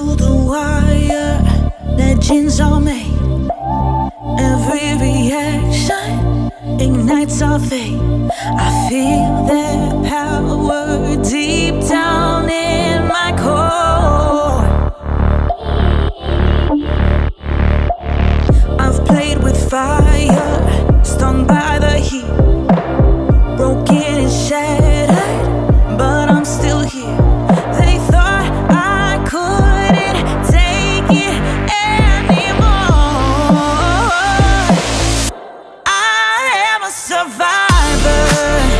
wire, legends are made. Every reaction ignites our fate. I feel their power deep down in my core. I've played with fire, survivor.